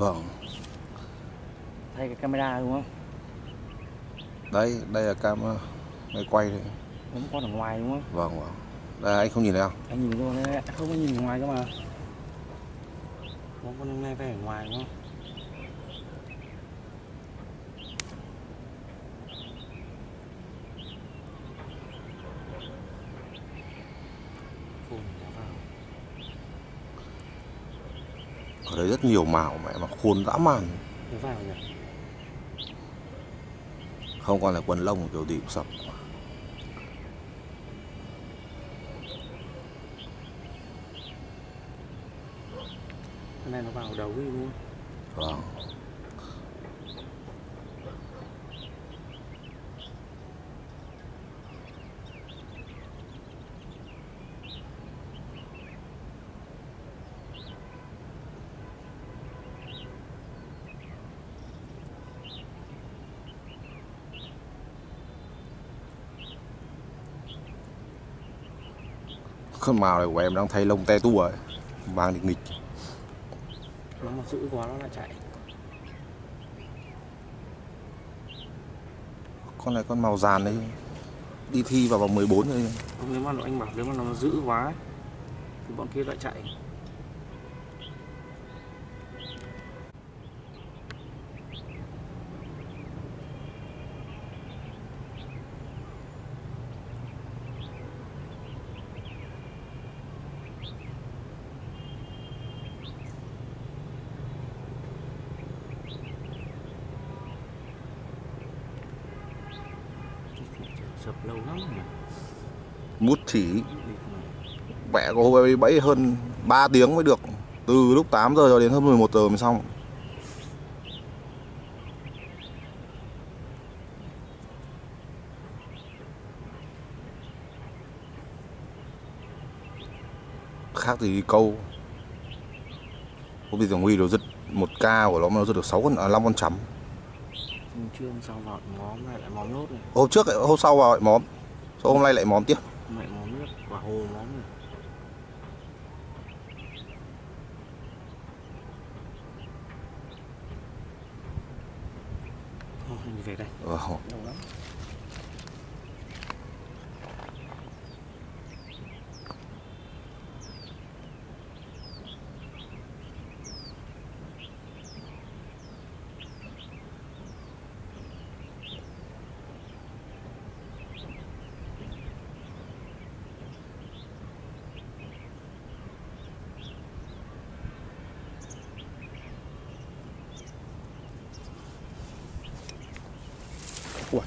Vâng. Thay cái camera đúng không? Đấy đây là cam ờ, máy quay đây. Vẫn con ở ngoài đúng không? Vâng vâng. Đây anh không nhìn thấy không? Anh nhìn rồi đấy không có nhìn ngoài cơ mà. Có con nghe về ở ngoài đúng không Phun nó vào. Ở đây rất nhiều màu mẹ mà khôn dã man. Không còn là quần lông kiểu gì cũng sập. Cái này nó vào đầu đúng không? Vâng Con màu này của em đang thay lông te tua ấy. Mang đi nghịch. Nó mà giữ quá nó lại chạy. Con này con màu dàn đấy. Đi thi vào vòng 14 rồi Không, nếu mà anh bảo nếu mà nó giữ quá ấy, thì bọn kia lại chạy sập lâu lắm rồi Mút chỉ Đi mà. Mẹ của hôm ấy bẫy hơn 3 tiếng mới được. Từ lúc 8 giờ cho đến hơn 11 giờ mới xong. Khác gì câu Hôm thì thằng Huy nó giật một ca của nó mà nó giật được 6 con, à 5 con chấm hôm trưa hôm sau vào móm này lại móm nốt này. Hôm trước hôm sau vào lại móm. Sau hôm nay lại móm tiếp? Mẹ móm nước quả hồ móm này. Thôi về đây. Ờ, lâu lắm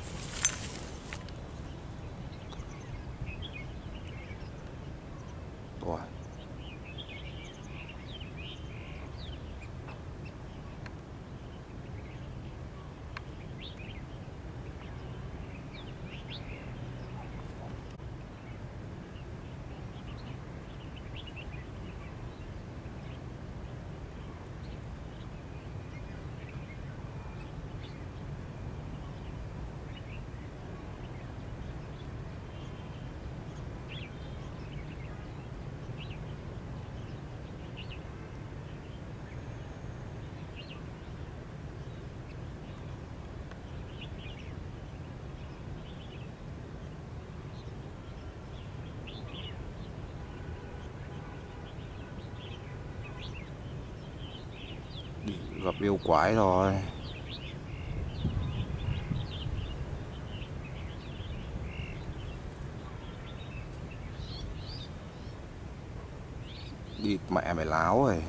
gặp yêu quái rồi. Đi mẹ mày láo rồi.